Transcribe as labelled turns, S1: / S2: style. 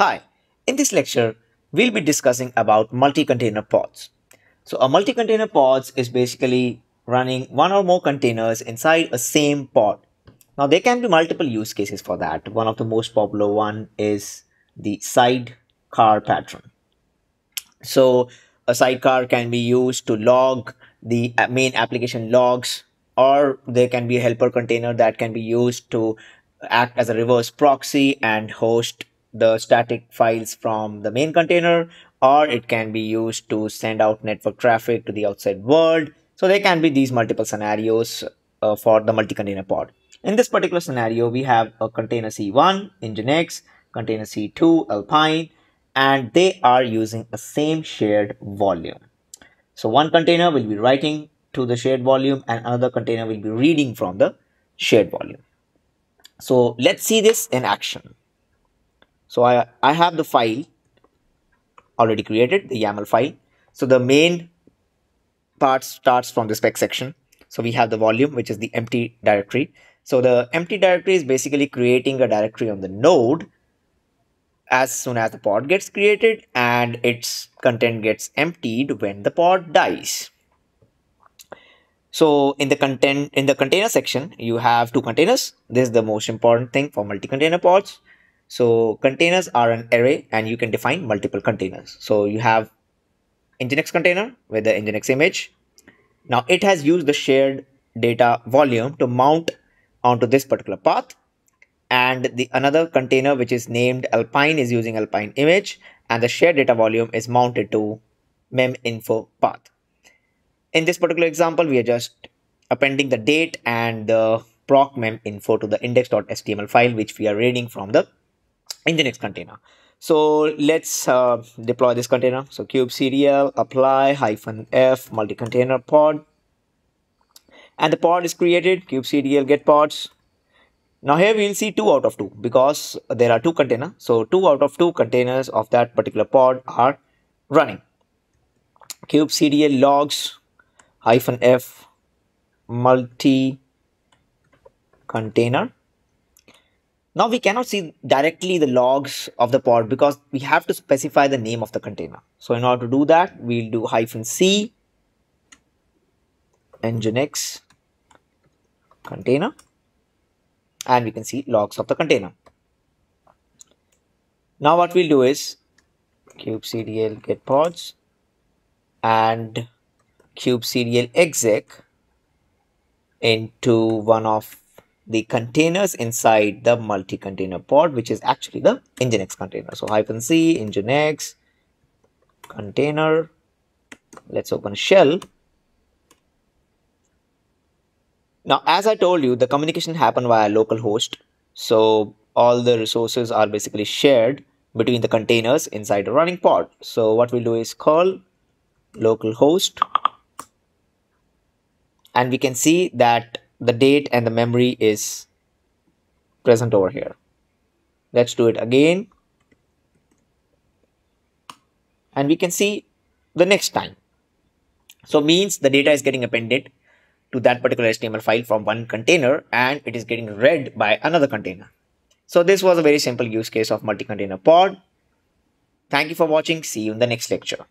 S1: Hi, in this lecture, we'll be discussing about multi-container pods. So a multi-container pods is basically running one or more containers inside a same pod. Now there can be multiple use cases for that. One of the most popular one is the sidecar pattern. So a sidecar can be used to log the main application logs or there can be a helper container that can be used to act as a reverse proxy and host the static files from the main container or it can be used to send out network traffic to the outside world. So there can be these multiple scenarios uh, for the multi-container pod. In this particular scenario, we have a container C1, Nginx, container C2, Alpine, and they are using a same shared volume. So one container will be writing to the shared volume and another container will be reading from the shared volume. So let's see this in action. So I, I have the file already created, the YAML file. So the main part starts from the spec section. So we have the volume, which is the empty directory. So the empty directory is basically creating a directory on the node as soon as the pod gets created and its content gets emptied when the pod dies. So in the content in the container section, you have two containers. This is the most important thing for multi-container pods. So containers are an array and you can define multiple containers. So you have Nginx container with the Nginx image. Now it has used the shared data volume to mount onto this particular path. And the another container which is named Alpine is using Alpine image and the shared data volume is mounted to mem info path. In this particular example, we are just appending the date and the proc mem info to the index.html file which we are reading from the Nginx container. So let's uh, deploy this container. So kubectl apply hyphen f multi-container pod. And the pod is created, kubectl get pods. Now here we'll see two out of two because there are two containers. So two out of two containers of that particular pod are running. kubectl logs hyphen f multi container now we cannot see directly the logs of the pod because we have to specify the name of the container. So in order to do that, we'll do hyphen C nginx container and we can see logs of the container. Now what we'll do is kubectl get pods and kubectl exec into one of the containers inside the multi-container pod, which is actually the Nginx container. So hyphen C, Nginx, container. Let's open shell. Now, as I told you, the communication happened via localhost. So all the resources are basically shared between the containers inside a running pod. So what we'll do is call localhost and we can see that the date and the memory is present over here. Let's do it again. And we can see the next time. So means the data is getting appended to that particular HTML file from one container and it is getting read by another container. So this was a very simple use case of multi-container pod. Thank you for watching. See you in the next lecture.